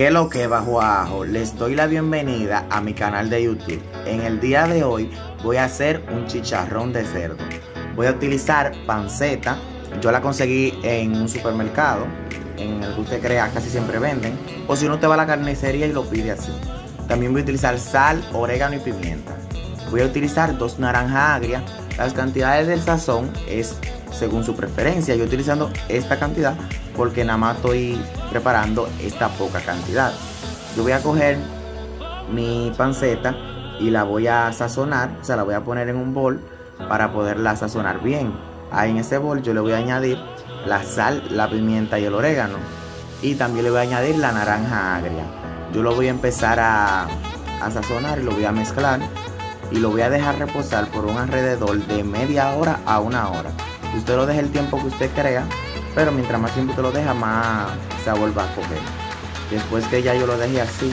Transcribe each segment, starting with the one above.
¿Qué lo que bajo ajo? Les doy la bienvenida a mi canal de YouTube. En el día de hoy voy a hacer un chicharrón de cerdo. Voy a utilizar panceta. Yo la conseguí en un supermercado. En el que usted crea casi siempre venden. O si no te va a la carnicería y lo pide así. También voy a utilizar sal, orégano y pimienta. Voy a utilizar dos naranjas agrias. Las cantidades del sazón es según su preferencia. Yo utilizando esta cantidad porque nada más estoy preparando esta poca cantidad. Yo voy a coger mi panceta y la voy a sazonar, o sea, la voy a poner en un bol para poderla sazonar bien. Ahí en ese bol yo le voy a añadir la sal, la pimienta y el orégano. Y también le voy a añadir la naranja agria. Yo lo voy a empezar a, a sazonar y lo voy a mezclar. Y lo voy a dejar reposar por un alrededor de media hora a una hora. Usted lo deja el tiempo que usted crea, pero mientras más tiempo te lo deja, más sabor va a coger. Después que ya yo lo dejé así,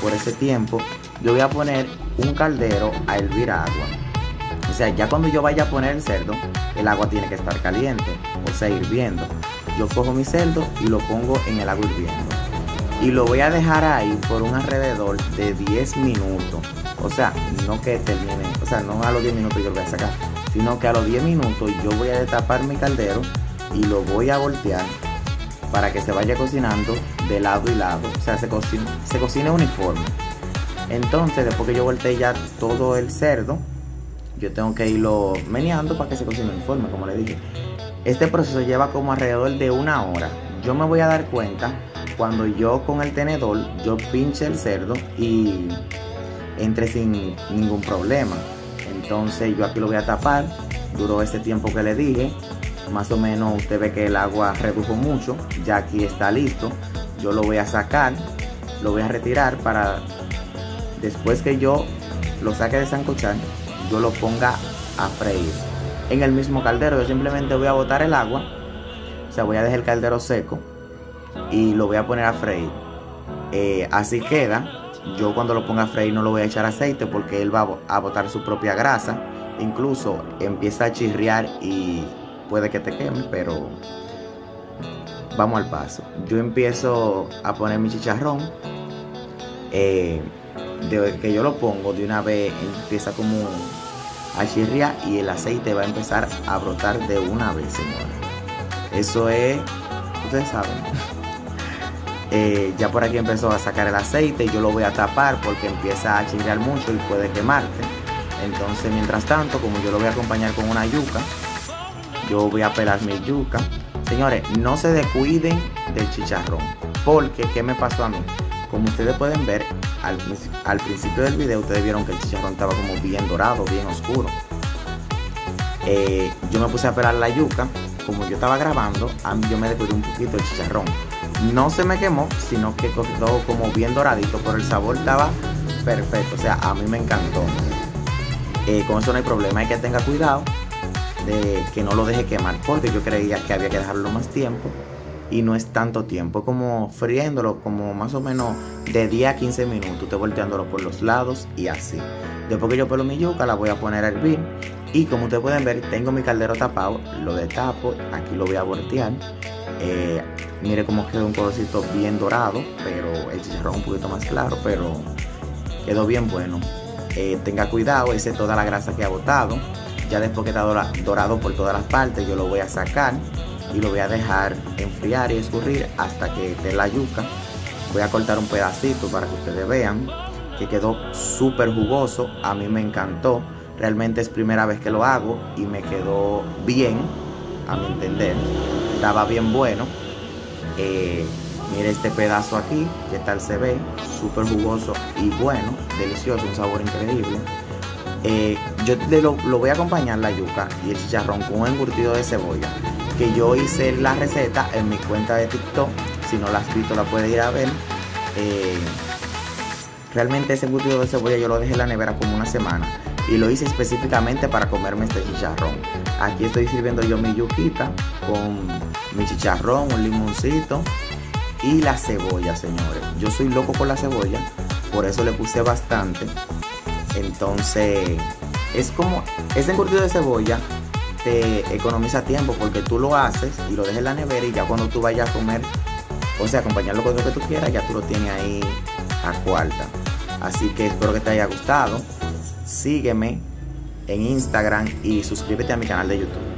por ese tiempo, yo voy a poner un caldero a hervir agua. O sea, ya cuando yo vaya a poner el cerdo, el agua tiene que estar caliente, o sea, hirviendo. Yo cojo mi cerdo y lo pongo en el agua hirviendo. Y lo voy a dejar ahí por un alrededor de 10 minutos. O sea, no que termine, o sea, no a los 10 minutos yo lo voy a sacar, sino que a los 10 minutos yo voy a destapar mi caldero y lo voy a voltear para que se vaya cocinando de lado y lado, o sea, se cocine, se cocine uniforme. Entonces, después que yo volteé ya todo el cerdo, yo tengo que irlo meneando para que se cocine uniforme, como le dije. Este proceso lleva como alrededor de una hora. Yo me voy a dar cuenta cuando yo con el tenedor, yo pinche el cerdo y entre sin ningún problema. Entonces yo aquí lo voy a tapar, duró ese tiempo que le dije, más o menos usted ve que el agua redujo mucho, ya aquí está listo, yo lo voy a sacar, lo voy a retirar para después que yo lo saque de sancochar, yo lo ponga a freír. En el mismo caldero yo simplemente voy a botar el agua, o sea voy a dejar el caldero seco y lo voy a poner a freír. Eh, así queda, yo cuando lo ponga a freír no lo voy a echar aceite porque él va a botar su propia grasa. Incluso empieza a chirriar y puede que te queme, pero vamos al paso. Yo empiezo a poner mi chicharrón. Eh, de que yo lo pongo de una vez empieza como a chirriar y el aceite va a empezar a brotar de una vez, señores. Eso es, ustedes saben. Eh, ya por aquí empezó a sacar el aceite y yo lo voy a tapar porque empieza a chirriar mucho y puede quemarte. Entonces, mientras tanto, como yo lo voy a acompañar con una yuca, yo voy a pelar mi yuca. Señores, no se descuiden del chicharrón. Porque, ¿qué me pasó a mí? Como ustedes pueden ver, al, principio del video ustedes vieron que el chicharrón estaba como bien dorado, bien oscuro. Eh, yo me puse a pelar la yuca. Como yo estaba grabando, a mí yo me descuidé un poquito el chicharrón. No se me quemó, sino que quedó como bien doradito, pero el sabor estaba perfecto. O sea, a mí me encantó. Eh, con eso no hay problema, hay que tenga cuidado de que no lo deje quemar, porque yo creía que había que dejarlo más tiempo y no es tanto tiempo, como friéndolo, como más o menos de 10 a 15 minutos, te volteándolo por los lados y así. Después que yo pelo mi yuca, la voy a poner a hervir y como ustedes pueden ver, tengo mi caldero tapado, lo destapo, aquí lo voy a voltear. Eh, mire cómo quedó un colorcito bien dorado, pero el chicharrón un poquito más claro, pero quedó bien bueno. Eh, tenga cuidado, ese es toda la grasa que ha botado. Ya después que está dorado por todas las partes, yo lo voy a sacar y lo voy a dejar enfriar y escurrir hasta que esté la yuca. Voy a cortar un pedacito para que ustedes vean que quedó súper jugoso. A mí me encantó. Realmente es primera vez que lo hago y me quedó bien, a mi entender. Estaba bien bueno. Eh, Mire este pedazo aquí, que tal se ve, súper jugoso y bueno, delicioso, un sabor increíble. Eh, yo lo, voy a acompañar la yuca y el chicharrón con un encurtido de cebolla, que yo hice la receta en mi cuenta de TikTok, si no la has visto la puedes ir a ver. Eh, realmente ese encurtido de cebolla yo lo dejé en la nevera como una semana y lo hice específicamente para comerme este chicharrón. Aquí estoy sirviendo yo mi yuquita con mi chicharrón, un limoncito y la cebolla, señores. Yo soy loco por la cebolla, por eso le puse bastante. Entonces, es como, este encurtido de cebolla te economiza tiempo porque tú lo haces y lo dejas en la nevera y ya cuando tú vayas a comer O sea, acompañarlo con lo que tú quieras, ya tú lo tienes ahí a cuarta. Así que espero que te haya gustado. Sígueme en Instagram y suscríbete a mi canal de YouTube.